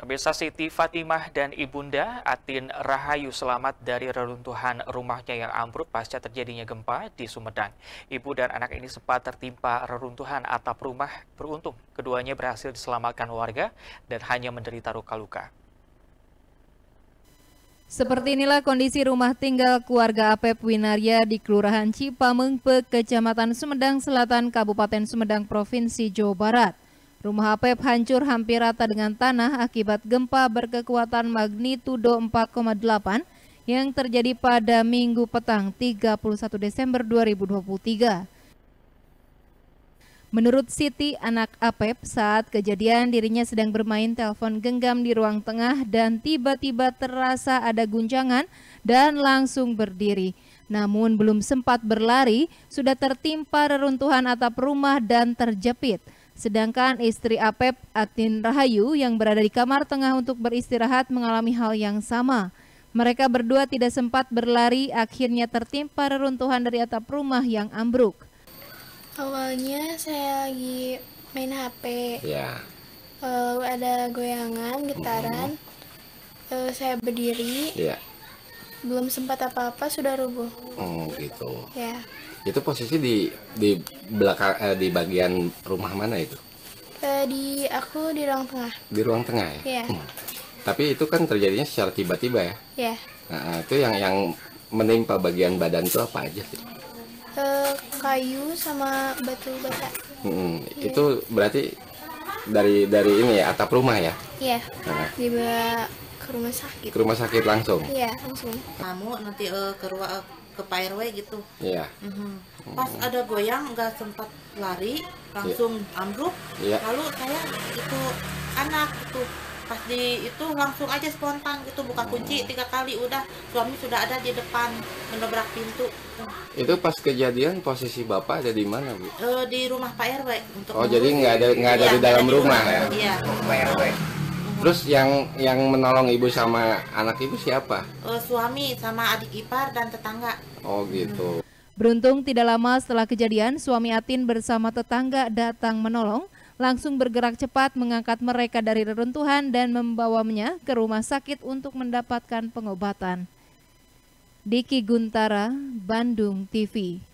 Pemirsa Siti Fatimah dan Ibunda Atin Rahayu selamat dari reruntuhan rumahnya yang ambruk pasca terjadinya gempa di Sumedang. Ibu dan anak ini sempat tertimpa reruntuhan atap rumah. Beruntung, keduanya berhasil diselamatkan warga dan hanya menderita luka-luka. Seperti inilah kondisi rumah tinggal keluarga Apep Winarya di Kelurahan Cipamengpe, Kecamatan Sumedang Selatan, Kabupaten Sumedang, Provinsi Jawa Barat. Rumah Apep hancur hampir rata dengan tanah akibat gempa berkekuatan magnitudo 4,8 yang terjadi pada Minggu petang 31 Desember 2023. Menurut Siti, anak Apep, saat kejadian dirinya sedang bermain telepon genggam di ruang tengah dan tiba-tiba terasa ada guncangan dan langsung berdiri. Namun belum sempat berlari, sudah tertimpa reruntuhan atap rumah dan terjepit. Sedangkan istri Apep, Atin Rahayu, yang berada di kamar tengah untuk beristirahat mengalami hal yang sama. Mereka berdua tidak sempat berlari, akhirnya tertimpa reruntuhan dari atap rumah yang ambruk. Awalnya saya lagi main HP. Ya. Lalu ada goyangan, getaran. Lalu saya berdiri. Ya. Belum sempat apa-apa sudah rubuh. Oh gitu. Ya. Itu posisi di di belakang eh, di bagian rumah mana itu? Eh, di aku di ruang tengah. Di ruang tengah ya. Iya. Hmm. Tapi itu kan terjadinya secara tiba-tiba ya. Ya. Nah, itu yang yang menimpa bagian badan itu apa aja sih? Eh, kayu sama batu bata. Hmm, Itu berarti dari dari ini ya atap rumah ya? Iya. Nah, Dibawa ke rumah sakit. ke rumah sakit langsung. Iya, langsung. kamu nanti eh, ke ruang ke Pak RW gitu Iya. Mhm. pas ada goyang nggak sempat lari langsung ambruk Iya. lalu saya itu anak itu pas di itu langsung aja spontan gitu buka kunci tiga kali udah suami sudah ada di depan menobrak pintu Itu pas kejadian posisi bapak ada di mana bu? Eh, di rumah Pak RW untuk Oh jadi nggak ada nggak ada Iya, di dalam ada rumah ya? iya Terus yang yang menolong ibu sama anak ibu siapa? Eh, suami sama adik ipar dan tetangga Oh gitu. Beruntung tidak lama setelah kejadian, suami Atin bersama tetangga datang menolong, langsung bergerak cepat mengangkat mereka dari reruntuhan dan membawanya ke rumah sakit untuk mendapatkan pengobatan. Diki Guntara, Bandung TV